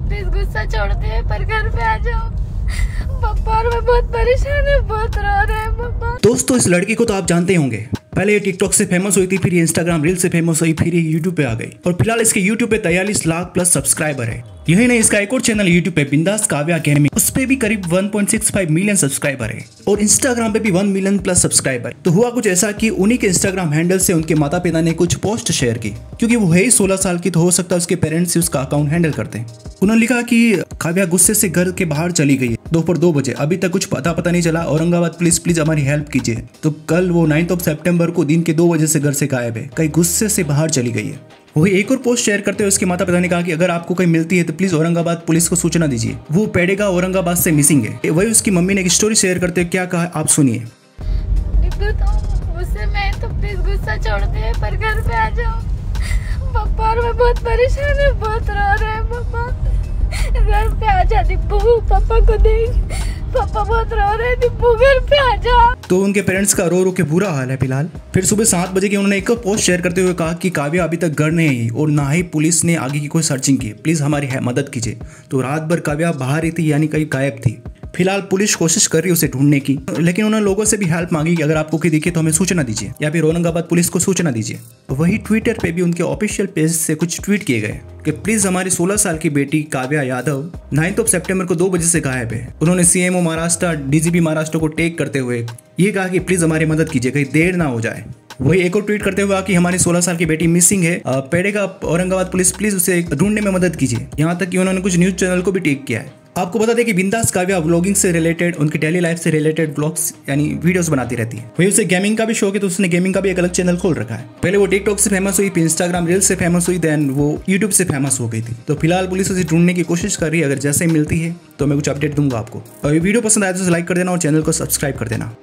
Please गुस्सा छोड़ दे, पर घर पे आ जाओ। पापा और मैं बहुत परेशान है, बहुत रो रहे हैं, पापा। दोस्तों, इस लड़की को तो आप जानते होंगे। पहले ये टिकटॉक से फ़ेमस हुई थी, फिर ये इंस्टाग्राम रील से फ़ेमस हुई, फिर ये यूट्यूब पे आ गई। और फ़िलहाल इसके यूट्यूब पे तैयालीस लाख प्लस सब्सक्राइबर है। यही नहीं, इसका एक और चैनल यूट्यूब पे बिंदास काव्या अकेडमी उस पे भी करीब 1.65 मिलियन सब्सक्राइबर है। और इंस्टाग्राम पे भी 1 मिलियन प्लस सब्सक्राइबर तो हुआ कुछ ऐसा कि उन्हीं के इंस्टाग्राम हैंडल से उनके माता पिता ने कुछ पोस्ट शेयर की। क्योंकि वो है ही सोलह साल की तो हो सकता है उसके पेरेंट्स उसका अकाउंट हैंडल करते हैं। उन्होंने लिखा कि काव्या गुस्से से घर के बाहर चली गई दोपहर दो बजे। अभी तक कुछ पता पता नहीं चला। औरंगाबाद प्लीज़ प्लीज़ हमारी हेल्प कीजिए। तो कल वो नाइन्थ ऑफ़ सेप्टेम्बर को दिन के दो बजे से घर से गायब है। कहीं गुस्से से बाहर चली गई है। वही एक और पोस्ट शेयर करते हुए उसके माता पिता ने कहा कि अगर आपको कहीं मिलती है तो प्लीज़ औरंगाबाद पुलिस को सूचना दीजिए। वो पेड़ेगा औरंगाबाद से मिसिंग है। वही उसकी मम्मी ने एक स्टोरी शेयर करते हुए क्या कहा, आप सुनिए। तो तो पापा को देख। पापा बहुत रो रहे हैं दीपू घर पे आ जा। तो उनके पेरेंट्स का रो रो के बुरा हाल है फ़िलहाल। फिर सुबह सात बजे की उन्होंने एक पोस्ट शेयर करते हुए कहा कि काव्या अभी तक घर नहीं आई और ना ही पुलिस ने आगे की कोई सर्चिंग की। प्लीज़ हमारी मदद कीजिए। तो रात भर काव्या बाहर ही थी यानी कहीं गायब थी। फ़िलहाल पुलिस कोशिश कर रही है उसे ढूँढने की। लेकिन उन्होंने लोगों से भी हेल्प मांगी कि अगर आपको कोई दिखे तो हमें सूचना दीजिए। या फिर औरंगाबाद पुलिस को सूचना दीजिए। वही ट्विटर पे भी उनके ऑफिशियल पेज से कुछ ट्वीट किए गए कि प्लीज़ हमारी 16 साल की बेटी Kavya Yadav ninth of September को दो बजे से गायब है। उन्होंने सीएमओ महाराष्ट्र डीजीपी महाराष्ट्र को टेक करते हुए ये कहा कि प्लीज़ हमारी मदद कीजिए, कहीं देर ना हो जाए। वही एक और ट्वीट करते हुए कि हमारी 16 साल की बेटी मिसिंग है। पेड़े का औरंगाबाद पुलिस प्लीज़ उसे ढूँढने में मदद कीजिए। यहाँ तक कि उन्होंने कुछ न्यूज़ चैनल को भी टेक किया है। आपको बता दें कि बिंदास काव्या व्लॉगिंग से रिलेटेड उनकी डेली लाइफ से रिलेटेड ब्लॉग्स यानी वीडियोस बनाती रहती है। वही उसे गेमिंग का भी शौक है तो उसने गेमिंग का भी एक अलग चैनल खोल रखा है। पहले वो टिकटॉक से फ़ेमस हुई, फिर इंस्टाग्राम रील से फ़ेमस हुई देन वो यूट्यूब से फ़ेमस हो गई थी। तो फ़िलहाल पुलिस उसे ढूँढने की कोशिश कर रही है, अगर जैसे ही मिलती है तो मैं कुछ अपडेट दूँगा आपको। और ये वीडियो पसंद आया तो लाइक कर देना और चैनल को सब्सक्राइब कर देना।